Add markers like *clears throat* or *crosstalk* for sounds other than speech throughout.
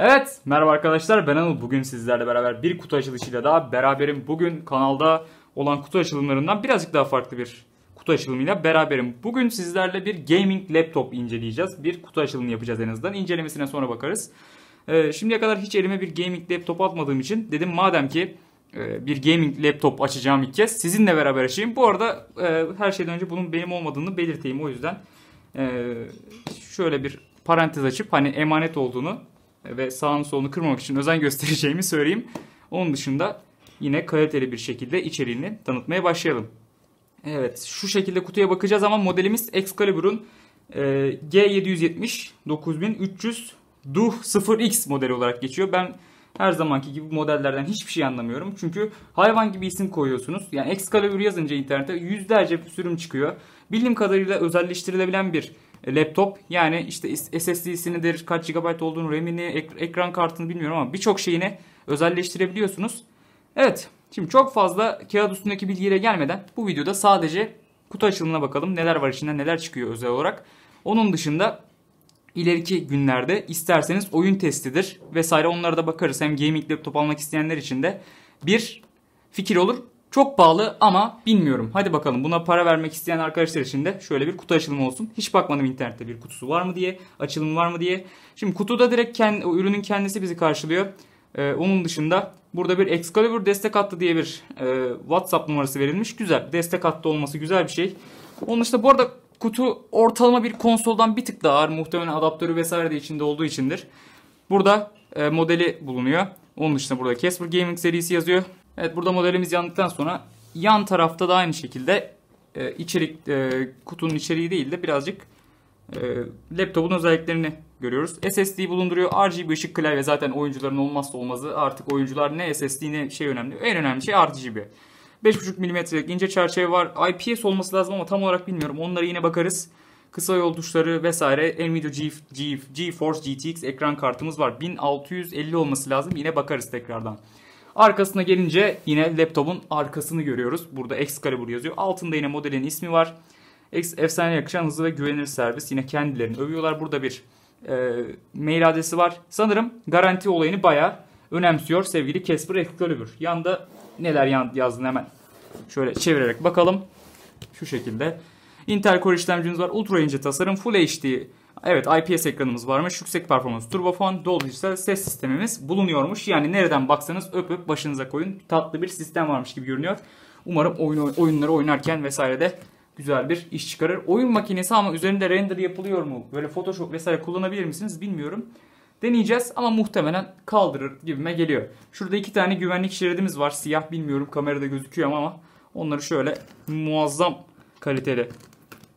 Evet, merhaba arkadaşlar. Ben Anıl. Bugün sizlerle beraber bir kutu açılışıyla daha beraberim. Bugün kanalda olan kutu açılımlarından birazcık daha farklı bir kutu açılımıyla beraberim. Bugün sizlerle bir gaming laptop inceleyeceğiz. Bir kutu açılımı yapacağız en azından. İncelemesine sonra bakarız. Ee, şimdiye kadar hiç elime bir gaming laptop atmadığım için dedim madem ki e, bir gaming laptop açacağım ilk kez sizinle beraber açayım. Bu arada e, her şeyden önce bunun benim olmadığını belirteyim. O yüzden e, şöyle bir parantez açıp hani emanet olduğunu ve sağını solunu kırmamak için özen göstereceğimi söyleyeyim. Onun dışında yine kaliteli bir şekilde içeriğini tanıtmaya başlayalım. Evet şu şekilde kutuya bakacağız ama modelimiz Excalibur'un e, G770 9300 Duh 0X modeli olarak geçiyor. Ben her zamanki gibi modellerden hiçbir şey anlamıyorum. Çünkü hayvan gibi isim koyuyorsunuz. Yani Excalibur yazınca internette yüzlerce sürüm çıkıyor. Bildiğim kadarıyla özelleştirilebilen bir laptop. Yani işte SSD'sinidir, kaç GB olduğunu, RAM'ini, ek- ekran kartını bilmiyorum ama birçok şeyini özelleştirebiliyorsunuz. Evet, şimdi çok fazla kağıt üstündeki bilgiyle gelmeden bu videoda sadece kutu açılımına bakalım. Neler var içinden, neler çıkıyor özel olarak. Onun dışında ileriki günlerde isterseniz oyun testidir vesaire onlara da bakarız. Hem gaming laptop almak isteyenler için de bir fikir olur. Çok pahalı ama bilmiyorum. Hadi bakalım buna para vermek isteyen arkadaşlar için de şöyle bir kutu açılımı olsun. Hiç bakmadım internette bir kutusu var mı diye, açılımı var mı diye. Şimdi kutuda direkt kendi, o ürünün kendisi bizi karşılıyor. Ee, onun dışında burada bir Excalibur destek hattı diye bir e, WhatsApp numarası verilmiş. Güzel. Destek hattı olması güzel bir şey. Onun dışında bu arada kutu ortalama bir konsoldan bir tık daha ağır. Muhtemelen adaptörü vesaire de içinde olduğu içindir. Burada e, modeli bulunuyor. Onun dışında burada Casper Gaming serisi yazıyor. Evet burada modelimiz yandıktan sonra yan tarafta da aynı şekilde e, içerik e, kutunun içeriği değil de birazcık e, laptopun özelliklerini görüyoruz. SSD bulunduruyor. RGB ışık klavye zaten oyuncuların olmazsa olmazı. Artık oyuncular ne SSD ne şey önemli. En önemli şey RGB. 5.5 mm'lik ince çerçeve var. IPS olması lazım ama tam olarak bilmiyorum. Onlara yine bakarız. Kısa yol tuşları vesaire. Nvidia G, G, GeForce GTX ekran kartımız var. 1650 olması lazım. Yine bakarız tekrardan. Arkasına gelince yine laptopun arkasını görüyoruz. Burada Excalibur yazıyor. Altında yine modelin ismi var. Efsane yakışan hızlı ve güvenilir servis. Yine kendilerini övüyorlar. Burada bir e, mail adresi var. Sanırım garanti olayını bayağı önemsiyor sevgili Casper Excalibur. Yanda neler yazdığını hemen şöyle çevirerek bakalım. Şu şekilde. Intel Core işlemcimiz var. Ultra ince tasarım. Full HD. Evet IPS ekranımız varmış. Yüksek performans turbofon. Dolby dijital ses sistemimiz bulunuyormuş. Yani nereden baksanız öpüp başınıza koyun. Tatlı bir sistem varmış gibi görünüyor. Umarım oyun, oyunları oynarken vesaire de güzel bir iş çıkarır. Oyun makinesi ama üzerinde render yapılıyor mu? Böyle Photoshop vesaire kullanabilir misiniz bilmiyorum. Deneyeceğiz ama muhtemelen kaldırır gibime geliyor. Şurada iki tane güvenlik şeridimiz var. Siyah bilmiyorum kamerada gözüküyor ama onları şöyle muazzam kaliteli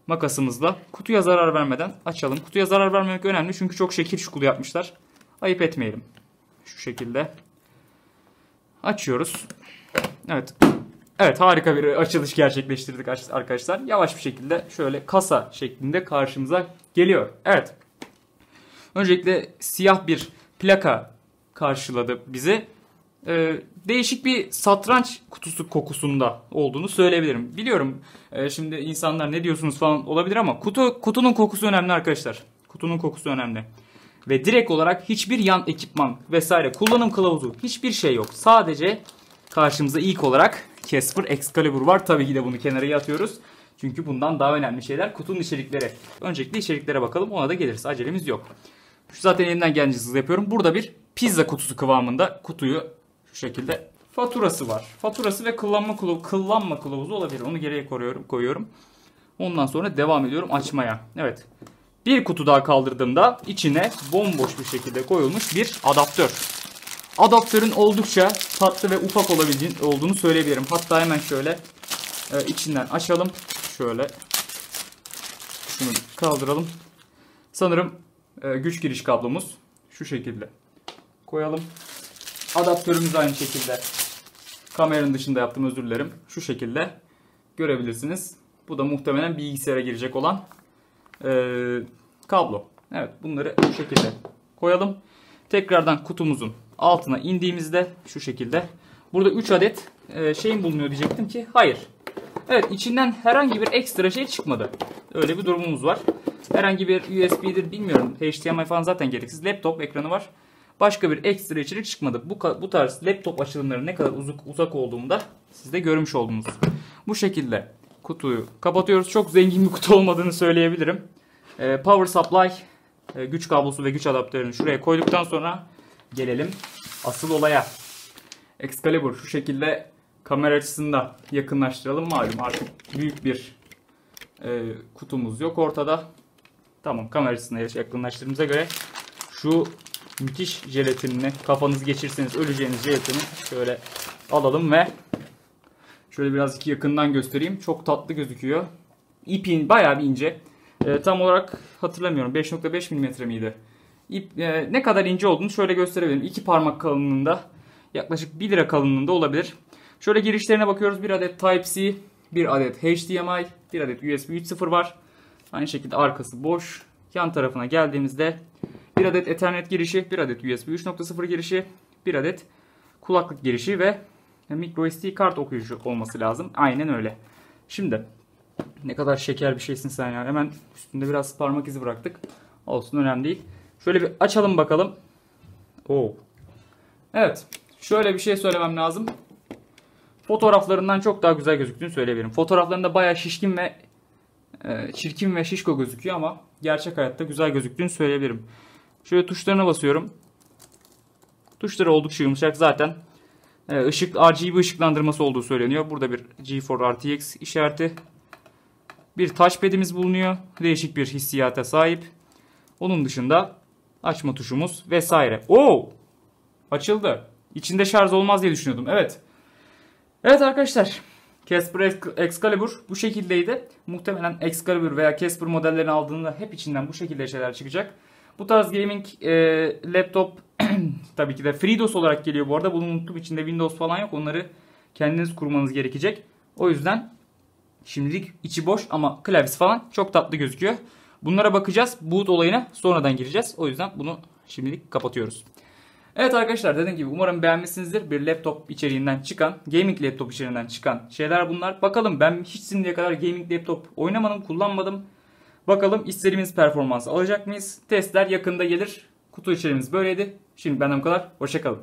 makasımızla kutuya zarar vermeden açalım. Kutuya zarar vermemek önemli çünkü çok şekil şukulu yapmışlar. Ayıp etmeyelim. Şu şekilde. Açıyoruz. Evet. Evet harika bir açılış gerçekleştirdik arkadaşlar. Yavaş bir şekilde şöyle kasa şeklinde karşımıza geliyor. Evet. Öncelikle siyah bir plaka karşıladı bizi. Ee, değişik bir satranç kutusu kokusunda olduğunu söyleyebilirim. Biliyorum e, şimdi insanlar ne diyorsunuz falan olabilir ama kutu kutunun kokusu önemli arkadaşlar. Kutunun kokusu önemli. Ve direkt olarak hiçbir yan ekipman vesaire kullanım kılavuzu hiçbir şey yok. Sadece karşımıza ilk olarak Casper Excalibur var. Tabii ki de bunu kenara atıyoruz. Çünkü bundan daha önemli şeyler kutunun içerikleri. Öncelikle içeriklere bakalım ona da geliriz. Acelemiz yok. Şu zaten elimden gelince hızlı yapıyorum. Burada bir pizza kutusu kıvamında kutuyu şu şekilde faturası var. Faturası ve kullanma kılavuzu, kullanma kılavuzu olabilir. Onu geriye koyuyorum, koyuyorum. Ondan sonra devam ediyorum açmaya. Evet. Bir kutu daha kaldırdığımda içine bomboş bir şekilde koyulmuş bir adaptör. Adaptörün oldukça tatlı ve ufak olabildiğini olduğunu söyleyebilirim. Hatta hemen şöyle e, içinden açalım. Şöyle şunu kaldıralım. Sanırım e, güç giriş kablomuz şu şekilde koyalım. Adaptörümüz aynı şekilde. Kameranın dışında yaptım özür dilerim. Şu şekilde görebilirsiniz. Bu da muhtemelen bilgisayara girecek olan e, kablo. Evet bunları bu şekilde koyalım. Tekrardan kutumuzun altına indiğimizde şu şekilde. Burada 3 adet e, şeyin bulunuyor diyecektim ki hayır. Evet içinden herhangi bir ekstra şey çıkmadı. Öyle bir durumumuz var. Herhangi bir USB'dir bilmiyorum. HDMI falan zaten gereksiz. Laptop ekranı var. Başka bir ekstra içerik çıkmadı. Bu, bu tarz laptop açılımları ne kadar uzak, uzak olduğunda siz de görmüş oldunuz. Bu şekilde kutuyu kapatıyoruz. Çok zengin bir kutu olmadığını söyleyebilirim. Ee, power supply, e, güç kablosu ve güç adaptörünü şuraya koyduktan sonra gelelim asıl olaya. Excalibur şu şekilde kamera açısında yakınlaştıralım. Malum artık büyük bir e, kutumuz yok ortada. Tamam kamera açısına yakınlaştırdığımıza göre şu müthiş jelatinini kafanızı geçirseniz öleceğiniz jelatini şöyle alalım ve şöyle birazcık yakından göstereyim. Çok tatlı gözüküyor. İpin bayağı bir ince. E, tam olarak hatırlamıyorum. 5.5 mm miydi? İp, e, ne kadar ince olduğunu şöyle gösterebilirim. İki parmak kalınlığında yaklaşık 1 lira kalınlığında olabilir. Şöyle girişlerine bakıyoruz. Bir adet Type-C, bir adet HDMI, bir adet USB 3.0 var. Aynı şekilde arkası boş. Yan tarafına geldiğimizde bir adet Ethernet girişi, bir adet USB 3.0 girişi, bir adet kulaklık girişi ve micro SD kart okuyucu olması lazım. Aynen öyle. Şimdi ne kadar şeker bir şeysin sen ya. Hemen üstünde biraz parmak izi bıraktık. Olsun önemli değil. Şöyle bir açalım bakalım. Oo. Evet. Şöyle bir şey söylemem lazım. Fotoğraflarından çok daha güzel gözüktüğünü söyleyebilirim. Fotoğraflarında bayağı şişkin ve e, çirkin ve şişko gözüküyor ama gerçek hayatta güzel gözüktüğünü söyleyebilirim. Şöyle tuşlarına basıyorum. Tuşları oldukça yumuşak zaten. E, ışık RGB ışıklandırması olduğu söyleniyor. Burada bir GeForce RTX işareti. Bir touchpad'imiz bulunuyor. Değişik bir hissiyata sahip. Onun dışında açma tuşumuz vesaire. Oo! Açıldı. İçinde şarj olmaz diye düşünüyordum. Evet. Evet arkadaşlar. Casper Excalibur bu şekildeydi. Muhtemelen Excalibur veya Casper modellerini aldığında hep içinden bu şekilde şeyler çıkacak. Bu tarz gaming e, laptop *clears throat* tabii ki de FreeDOS olarak geliyor bu arada. Bunu unuttum içinde Windows falan yok. Onları kendiniz kurmanız gerekecek. O yüzden şimdilik içi boş ama klavyesi falan çok tatlı gözüküyor. Bunlara bakacağız. Boot olayına sonradan gireceğiz. O yüzden bunu şimdilik kapatıyoruz. Evet arkadaşlar dediğim gibi umarım beğenmişsinizdir. Bir laptop içeriğinden çıkan, gaming laptop içeriğinden çıkan şeyler bunlar. Bakalım ben hiç şimdiye kadar gaming laptop oynamadım, kullanmadım. Bakalım istediğimiz performansı alacak mıyız? Testler yakında gelir. Kutu içeriğimiz böyleydi. Şimdi benden bu kadar. Hoşçakalın.